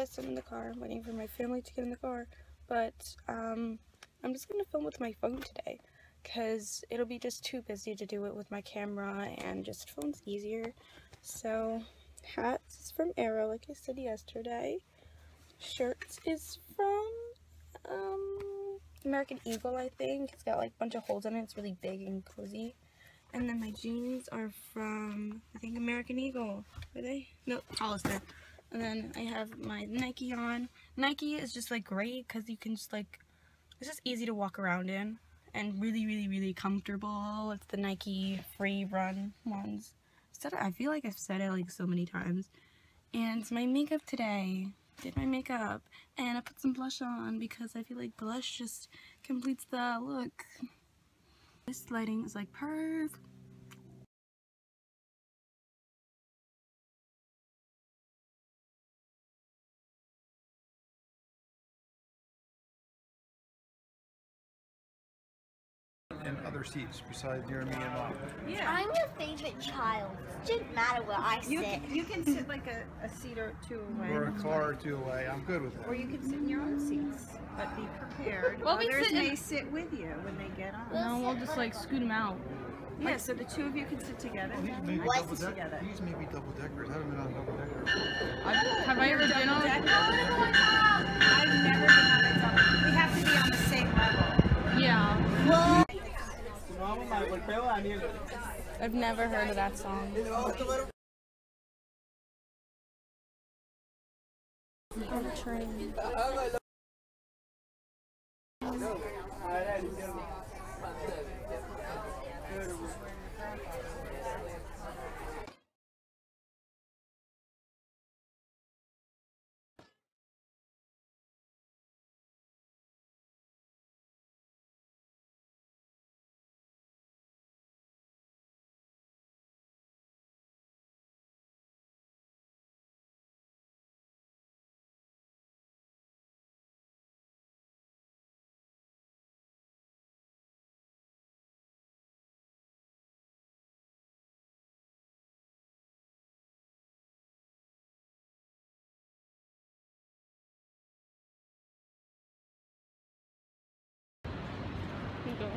car. I'm in the car I'm waiting for my family to get in the car. But um, I'm just going to film with my phone today. Because it'll be just too busy to do it with my camera. And just phone's easier. So, hats is from Arrow, like I said yesterday. Shirts is from um, American Eagle, I think. It's got like a bunch of holes in it. It's really big and cozy. And then my jeans are from, I think, American Eagle. Are they? No, Hollister. And then I have my Nike on. Nike is just like great because you can just like, it's just easy to walk around in. And really, really, really comfortable. It's the Nike free run ones. I feel like I've said it like so many times. And my makeup today. Did my makeup. And I put some blush on because I feel like blush just completes the look. This lighting is like perfect. And other seats besides near me and mom. Yeah. I'm your favorite child. It doesn't matter where I You sit. can, you can sit like a, a seat or two away. Or a car or two away. I'm good with it. Or you can sit in your own seats, but be prepared. Well, we Others sit in- may sit with you when they get on. No, we'll just like scoot them out. Yeah, so the two of you can sit together. These may be double Sit deck- together. These may be double deckers. I haven't been on double decker. have I ever been on? I've never been I've never heard of that song.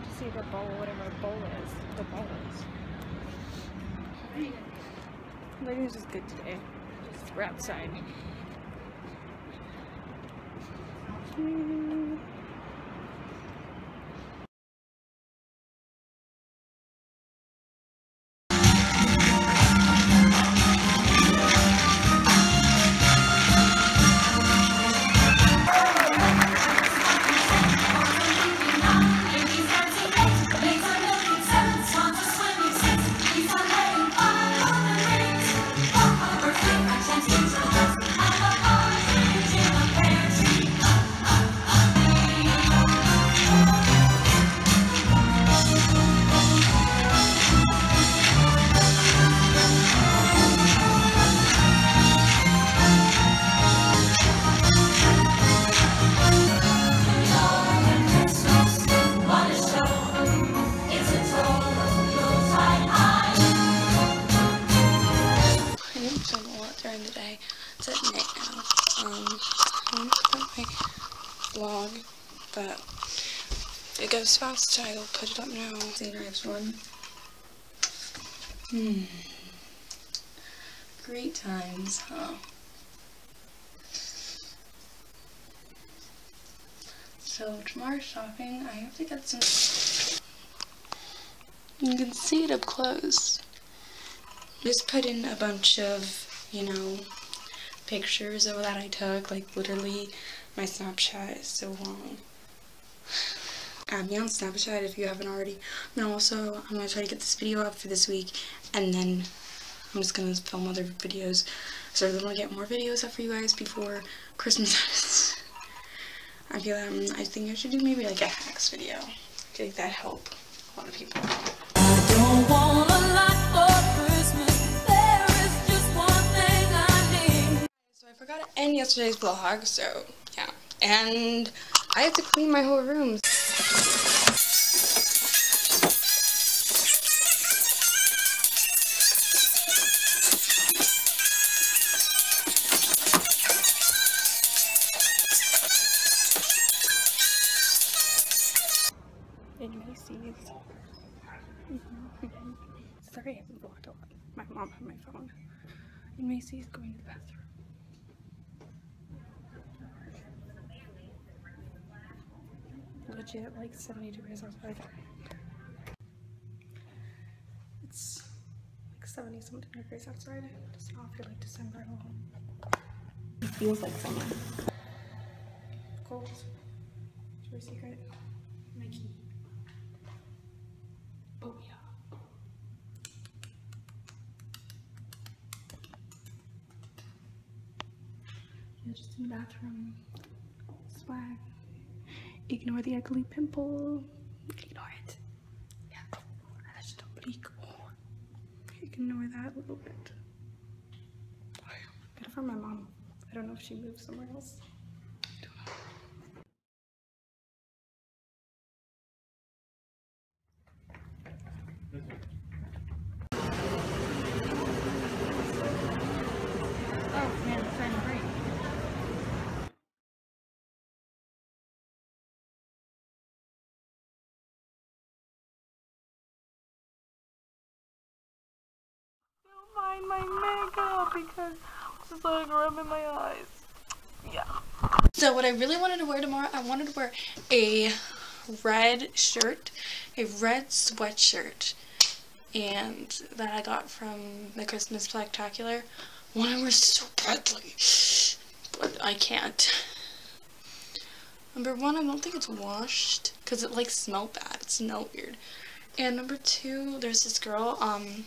To see the bowl, whatever bowl is. The bowl is. Lighting's is good today. We're outside. Hmm. But it goes fast, I'll put it up now. See the next one. Hmm. Great times, huh? So tomorrow's shopping, I have to get some. You can see it up close just put in a bunch of, you know, pictures of that I took. Like, literally, my Snapchat is so long. Add me on Snapchat if you haven't already. And also, I'm going to try to get this video up for this week. And then I'm just going to film other videos. So I really want to get more videos up for you guys before Christmas. I feel um, I think I should do maybe like a hacks video. I think that help a lot of people. Don't want a lot for Christmas. There is just one thing I need. So I forgot to end yesterday's vlog, so yeah. And I have to clean my whole room. in Macy's. Mm-hmm. Sorry, I haven't blocked a lot. My mom had my phone. In Macy's going to the bathroom. Legit like 70 degrees outside. It's like 70 something degrees outside. It does not feel like December at all. It feels like summer. Cold. Your secret? My key. Oh, Booyah. Yeah, just in the bathroom. Swag. Ignore the ugly pimple. Ignore it. Yeah. That's just bleak. Oh. Ignore that a little bit. Gotta find my mom. I don't know if she moved somewhere else. My makeup because it's like rubbing my eyes. Yeah. So what I really wanted to wear tomorrow, I wanted to wear a red shirt, a red sweatshirt, and that I got from the Christmas Spectacular. I want to wear so badly, but I can't. Number one, I don't think it's washed because it like smelled bad. It smelled weird. And number two, there's this girl, um,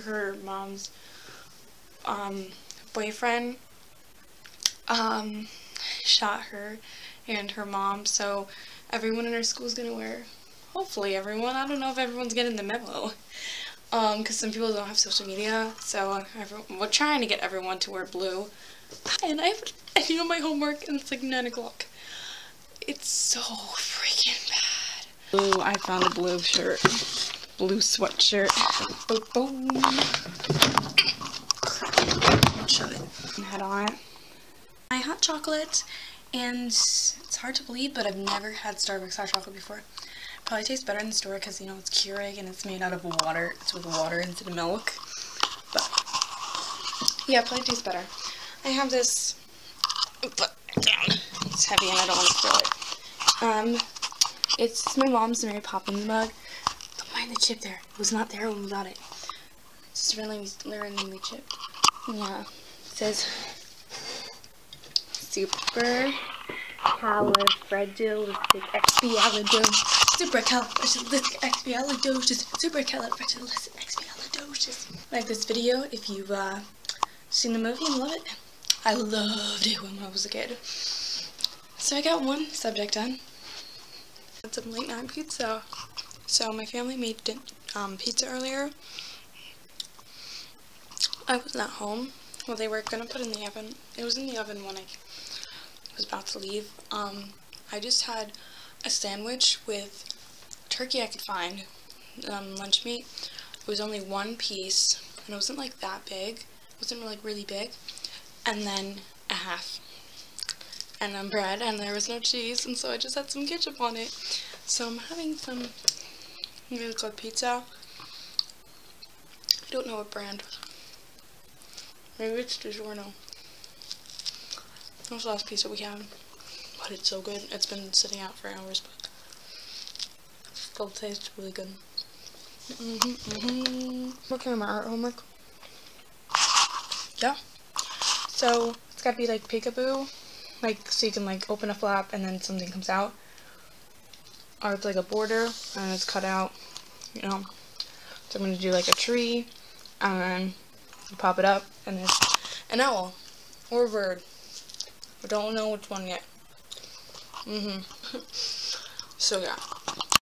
her mom's um boyfriend um shot her and her mom. So everyone in her school is gonna wear hopefully everyone i don't know if everyone's getting the memo um because some people don't have social media. So everyone, we're trying to get everyone to wear blue. And i have i do my homework and it's like nine o'clock. It's so freaking bad. Blue, I found a blue shirt. Blue sweatshirt. Boom, boom. shut it Head on it. my hot chocolate and it's hard to believe but I've never had Starbucks hot chocolate before. Probably tastes better in the store because you know it's Keurig and it's made out of water. It's with water instead of milk. But yeah probably tastes better. I have this it down. It's heavy and I don't want to spill it. Um it's my mom's Mary Poppins mug don't the chip there. It was not there when we got it. It's randomly, randomly chipped yeah. It says super califragilistic expialidocious. Super califragilistic expialidocious. Super califragilistic expialidocious. Like this video if you've uh, seen the movie and love it. I loved it when I was a kid. So I got one subject done. Had some late night pizza so my family made um, pizza earlier I was not home well they were gonna put in the oven it was in the oven when I was about to leave. Um, I just had a sandwich with turkey I could find, um, lunch meat. It was only one piece, and it wasn't like that big. It wasn't like really big. And then a half. And then bread, and there was no cheese, and so I just had some ketchup on it. So I'm having some, I'm gonna call pizza. I don't know what brand. Maybe it's DiGiorno. That was the last pizza we had. But it's so good. It's been sitting out for hours, but still tastes really good. Mm -hmm, mm -hmm. Working on my art homework. Yeah. So it's gotta be like peekaboo. Like so you can like open a flap and then something comes out. Or it's like a border and it's cut out. You know. So I'm gonna do like a tree and pop it up and there's an owl or a bird. I don't know which one yet. Mm-hmm. so yeah.